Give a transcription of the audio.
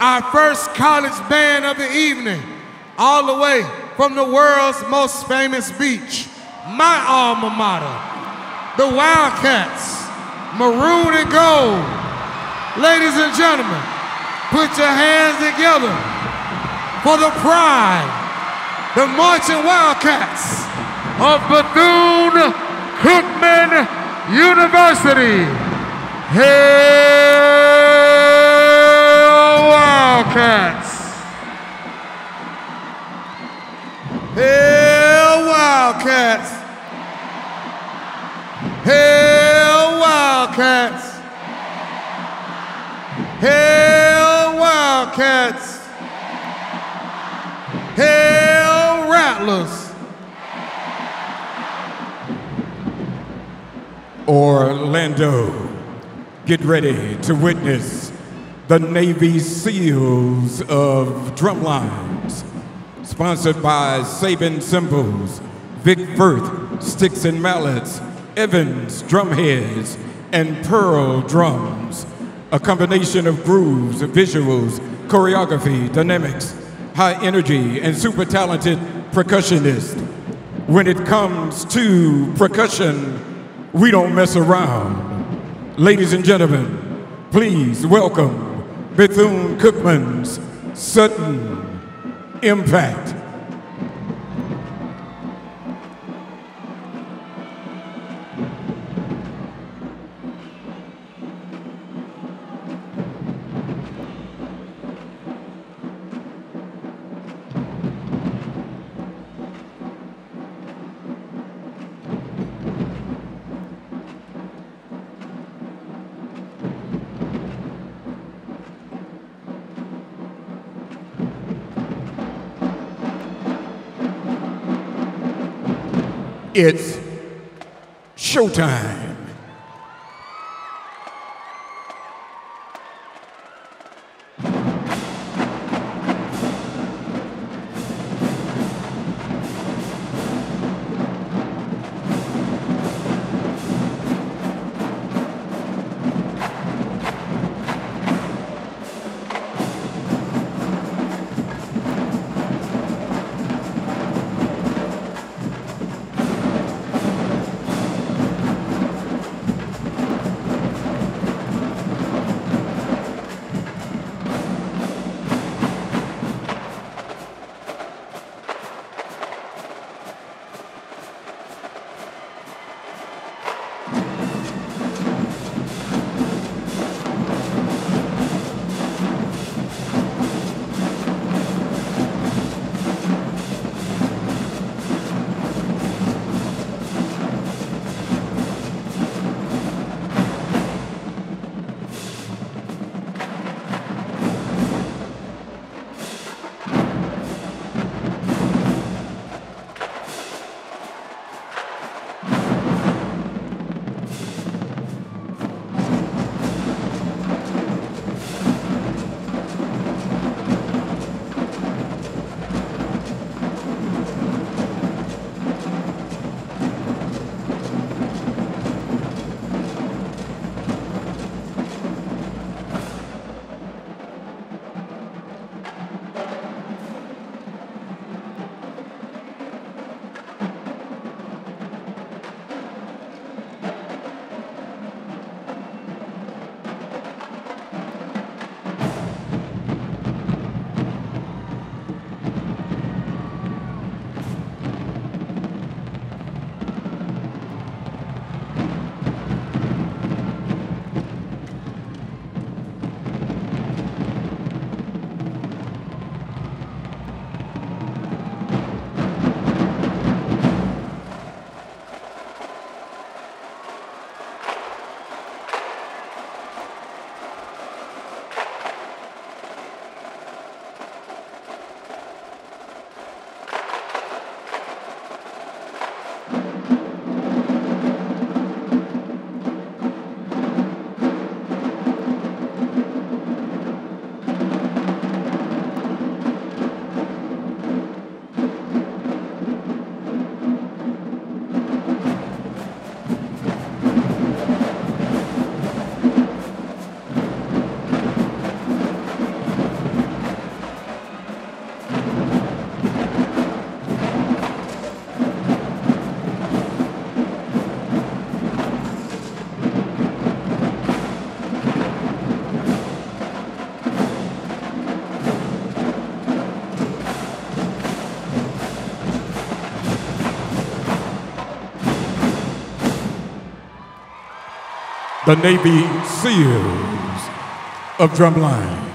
our first college band of the evening, all the way from the world's most famous beach, my alma mater, the Wildcats, maroon and gold. Ladies and gentlemen, put your hands together for the pride, the marching Wildcats of Bethune Cookman University. Hail Wildcats! Hail Wildcats! Hail Wildcats! Hail Wildcats! Hail Rattlers! Orlando, get ready to witness the Navy SEALs of Drumlines. Sponsored by Sabian Cymbals, Vic Firth, Sticks and Mallets, Evans Drumheads, and Pearl Drums. A combination of grooves, visuals, choreography, dynamics, high energy, and super talented percussionists. When it comes to percussion, we don't mess around. Ladies and gentlemen, please welcome Bethune Cookman's Sudden Impact. It's showtime. the Navy SEALs of Drumline.